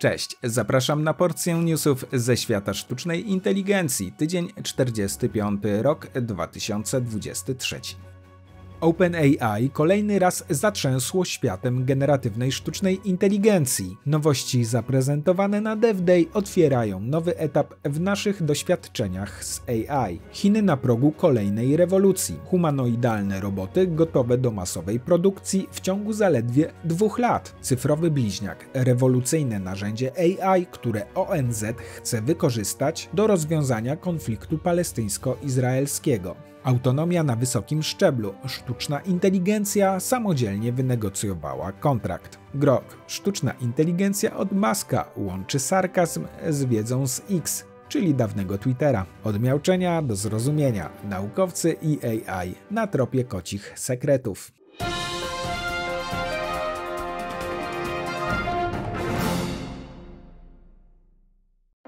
Cześć, zapraszam na porcję newsów ze świata sztucznej inteligencji, tydzień 45, rok 2023. OpenAI kolejny raz zatrzęsło światem generatywnej sztucznej inteligencji. Nowości zaprezentowane na DevDay otwierają nowy etap w naszych doświadczeniach z AI. Chiny na progu kolejnej rewolucji. Humanoidalne roboty gotowe do masowej produkcji w ciągu zaledwie dwóch lat. Cyfrowy bliźniak, rewolucyjne narzędzie AI, które ONZ chce wykorzystać do rozwiązania konfliktu palestyńsko-izraelskiego. Autonomia na wysokim szczeblu. Sztuczna inteligencja samodzielnie wynegocjowała kontrakt. Grok. Sztuczna inteligencja od Maska łączy sarkazm z wiedzą z X, czyli dawnego Twittera. Od miałczenia do zrozumienia. Naukowcy i AI na tropie kocich sekretów.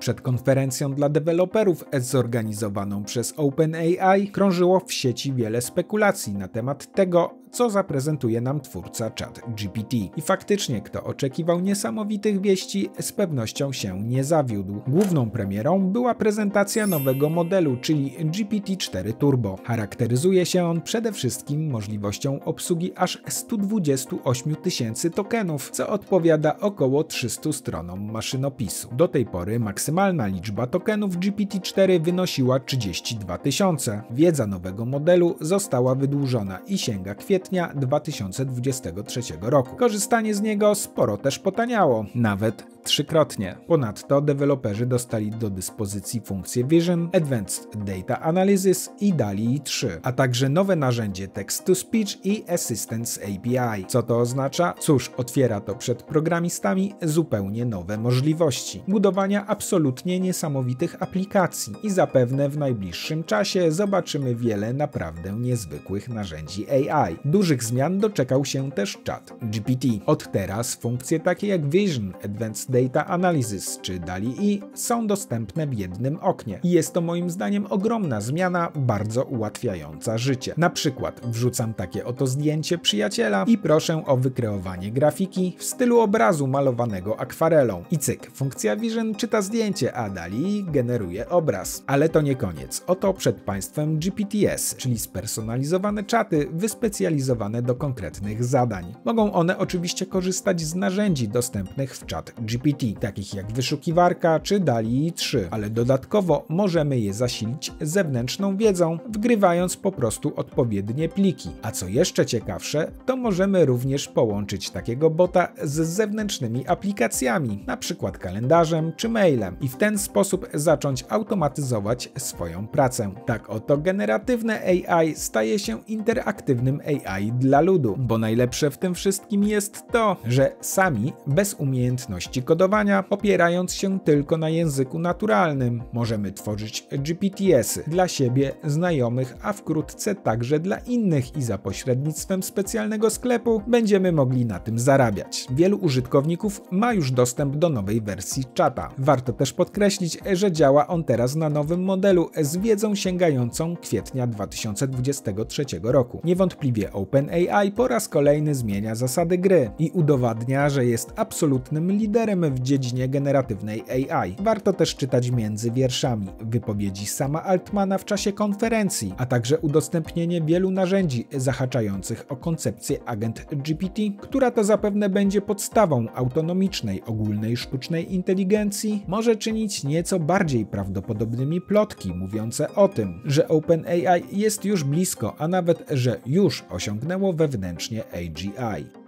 Przed konferencją dla deweloperów zorganizowaną przez OpenAI krążyło w sieci wiele spekulacji na temat tego, co zaprezentuje nam twórca ChatGPT. I faktycznie, kto oczekiwał niesamowitych wieści, z pewnością się nie zawiódł. Główną premierą była prezentacja nowego modelu, czyli GPT-4 Turbo. Charakteryzuje się on przede wszystkim możliwością obsługi aż 128 tysięcy tokenów, co odpowiada około 300 stronom maszynopisu. Do tej pory maksymalna liczba tokenów GPT-4 wynosiła 32 tysiące. Wiedza nowego modelu została wydłużona i sięga kwietnia kwietnia 2023 roku. Korzystanie z niego sporo też potaniało, nawet trzykrotnie. Ponadto deweloperzy dostali do dyspozycji funkcje Vision, Advanced Data Analysis i DALI 3, a także nowe narzędzie Text-to-Speech i Assistance API. Co to oznacza? Cóż, otwiera to przed programistami zupełnie nowe możliwości budowania absolutnie niesamowitych aplikacji i zapewne w najbliższym czasie zobaczymy wiele naprawdę niezwykłych narzędzi AI. Dużych zmian doczekał się też chat GPT. Od teraz funkcje takie jak Vision, Advanced Data Analysis czy DALI-E są dostępne w jednym oknie. I jest to moim zdaniem ogromna zmiana, bardzo ułatwiająca życie. Na przykład wrzucam takie oto zdjęcie przyjaciela i proszę o wykreowanie grafiki w stylu obrazu malowanego akwarelą. I cyk, funkcja Vision czyta zdjęcie, a DALI generuje obraz. Ale to nie koniec. Oto przed Państwem GPTS, czyli spersonalizowane czaty wyspecjalizowane do konkretnych zadań. Mogą one oczywiście korzystać z narzędzi dostępnych w chat GPT GPT, takich jak wyszukiwarka czy DALI 3, ale dodatkowo możemy je zasilić zewnętrzną wiedzą, wgrywając po prostu odpowiednie pliki. A co jeszcze ciekawsze, to możemy również połączyć takiego bota z zewnętrznymi aplikacjami, np. kalendarzem czy mailem i w ten sposób zacząć automatyzować swoją pracę. Tak oto generatywne AI staje się interaktywnym AI dla ludu, bo najlepsze w tym wszystkim jest to, że sami bez umiejętności kodowania, opierając się tylko na języku naturalnym. Możemy tworzyć GPTS-y dla siebie, znajomych, a wkrótce także dla innych i za pośrednictwem specjalnego sklepu będziemy mogli na tym zarabiać. Wielu użytkowników ma już dostęp do nowej wersji czata. Warto też podkreślić, że działa on teraz na nowym modelu z wiedzą sięgającą kwietnia 2023 roku. Niewątpliwie OpenAI po raz kolejny zmienia zasady gry i udowadnia, że jest absolutnym liderem w dziedzinie generatywnej AI. Warto też czytać między wierszami wypowiedzi sama Altmana w czasie konferencji, a także udostępnienie wielu narzędzi zahaczających o koncepcję agent GPT, która to zapewne będzie podstawą autonomicznej ogólnej sztucznej inteligencji, może czynić nieco bardziej prawdopodobnymi plotki mówiące o tym, że OpenAI jest już blisko, a nawet, że już osiągnęło wewnętrznie AGI.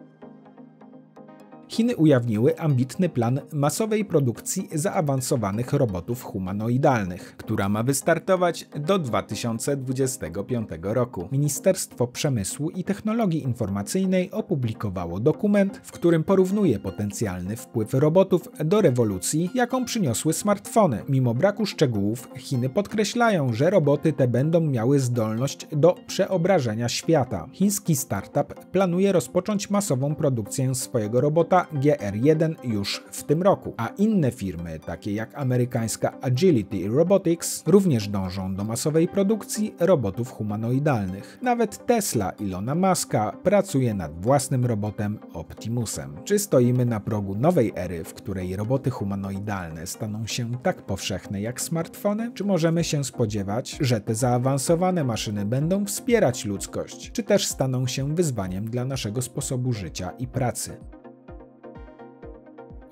Chiny ujawniły ambitny plan masowej produkcji zaawansowanych robotów humanoidalnych, która ma wystartować do 2025 roku. Ministerstwo Przemysłu i Technologii Informacyjnej opublikowało dokument, w którym porównuje potencjalny wpływ robotów do rewolucji, jaką przyniosły smartfony. Mimo braku szczegółów, Chiny podkreślają, że roboty te będą miały zdolność do przeobrażenia świata. Chiński startup planuje rozpocząć masową produkcję swojego robota robota GR1 już w tym roku, a inne firmy, takie jak amerykańska Agility Robotics, również dążą do masowej produkcji robotów humanoidalnych. Nawet Tesla Ilona Muska pracuje nad własnym robotem Optimusem. Czy stoimy na progu nowej ery, w której roboty humanoidalne staną się tak powszechne jak smartfony? Czy możemy się spodziewać, że te zaawansowane maszyny będą wspierać ludzkość, czy też staną się wyzwaniem dla naszego sposobu życia i pracy?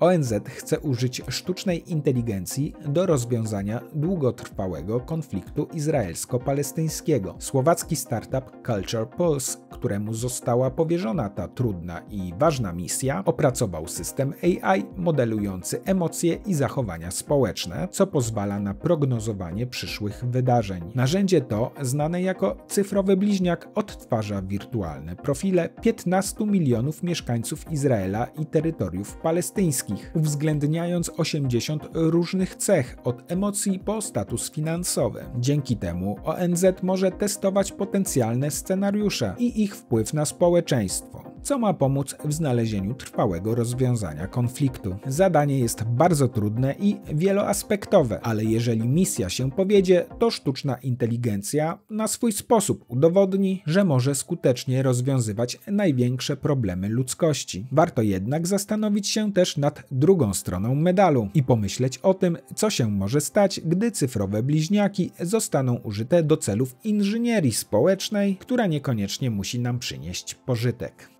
ONZ chce użyć sztucznej inteligencji do rozwiązania długotrwałego konfliktu izraelsko-palestyńskiego. Słowacki startup Culture Pulse, któremu została powierzona ta trudna i ważna misja, opracował system AI modelujący emocje i zachowania społeczne, co pozwala na prognozowanie przyszłych wydarzeń. Narzędzie to, znane jako cyfrowy bliźniak, odtwarza wirtualne profile 15 milionów mieszkańców Izraela i terytoriów palestyńskich uwzględniając 80 różnych cech od emocji po status finansowy. Dzięki temu ONZ może testować potencjalne scenariusze i ich wpływ na społeczeństwo co ma pomóc w znalezieniu trwałego rozwiązania konfliktu. Zadanie jest bardzo trudne i wieloaspektowe, ale jeżeli misja się powiedzie, to sztuczna inteligencja na swój sposób udowodni, że może skutecznie rozwiązywać największe problemy ludzkości. Warto jednak zastanowić się też nad drugą stroną medalu i pomyśleć o tym, co się może stać, gdy cyfrowe bliźniaki zostaną użyte do celów inżynierii społecznej, która niekoniecznie musi nam przynieść pożytek.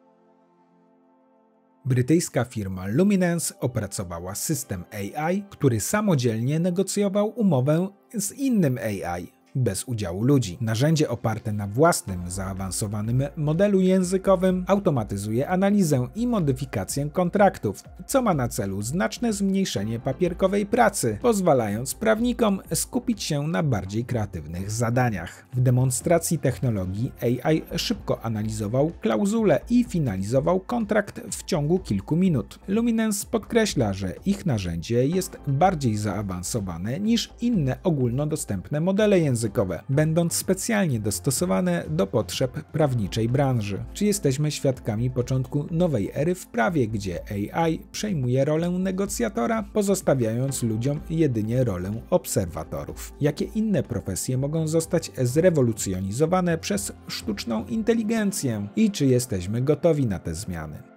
Brytyjska firma Luminance opracowała system AI, który samodzielnie negocjował umowę z innym AI, bez udziału ludzi. Narzędzie oparte na własnym, zaawansowanym modelu językowym automatyzuje analizę i modyfikację kontraktów, co ma na celu znaczne zmniejszenie papierkowej pracy, pozwalając prawnikom skupić się na bardziej kreatywnych zadaniach. W demonstracji technologii AI szybko analizował klauzule i finalizował kontrakt w ciągu kilku minut. Luminance podkreśla, że ich narzędzie jest bardziej zaawansowane niż inne ogólnodostępne modele językowe językowe, będąc specjalnie dostosowane do potrzeb prawniczej branży. Czy jesteśmy świadkami początku nowej ery w prawie, gdzie AI przejmuje rolę negocjatora, pozostawiając ludziom jedynie rolę obserwatorów? Jakie inne profesje mogą zostać zrewolucjonizowane przez sztuczną inteligencję i czy jesteśmy gotowi na te zmiany?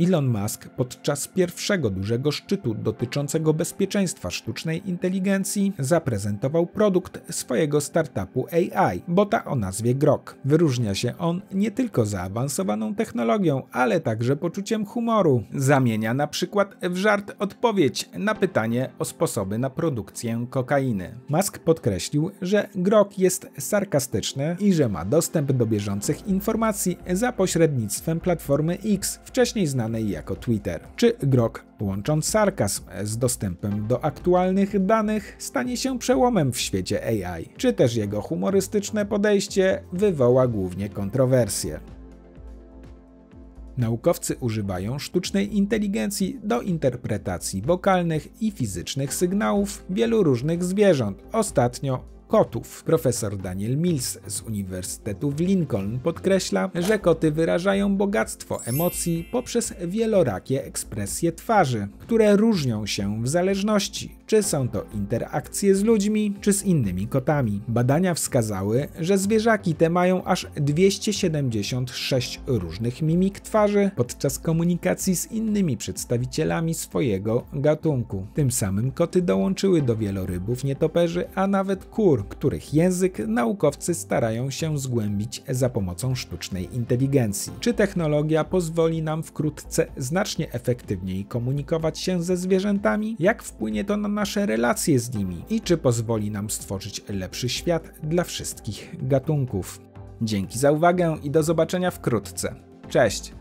Elon Musk podczas pierwszego dużego szczytu dotyczącego bezpieczeństwa sztucznej inteligencji zaprezentował produkt swojego startupu AI, bota o nazwie Grok. Wyróżnia się on nie tylko zaawansowaną technologią, ale także poczuciem humoru. Zamienia na przykład w żart odpowiedź na pytanie o sposoby na produkcję kokainy. Musk podkreślił, że Grok jest sarkastyczny i że ma dostęp do bieżących informacji za pośrednictwem platformy X, wcześniej znanej znanej jako Twitter. Czy Grok, łącząc sarkazm z dostępem do aktualnych danych, stanie się przełomem w świecie AI? Czy też jego humorystyczne podejście wywoła głównie kontrowersje? Naukowcy używają sztucznej inteligencji do interpretacji wokalnych i fizycznych sygnałów wielu różnych zwierząt. Ostatnio kotów. Profesor Daniel Mills z Uniwersytetu w Lincoln podkreśla, że koty wyrażają bogactwo emocji poprzez wielorakie ekspresje twarzy, które różnią się w zależności, czy są to interakcje z ludźmi, czy z innymi kotami. Badania wskazały, że zwierzaki te mają aż 276 różnych mimik twarzy podczas komunikacji z innymi przedstawicielami swojego gatunku. Tym samym koty dołączyły do wielorybów, nietoperzy, a nawet kur, których język naukowcy starają się zgłębić za pomocą sztucznej inteligencji. Czy technologia pozwoli nam wkrótce znacznie efektywniej komunikować się ze zwierzętami? Jak wpłynie to na nasze relacje z nimi? I czy pozwoli nam stworzyć lepszy świat dla wszystkich gatunków? Dzięki za uwagę i do zobaczenia wkrótce. Cześć!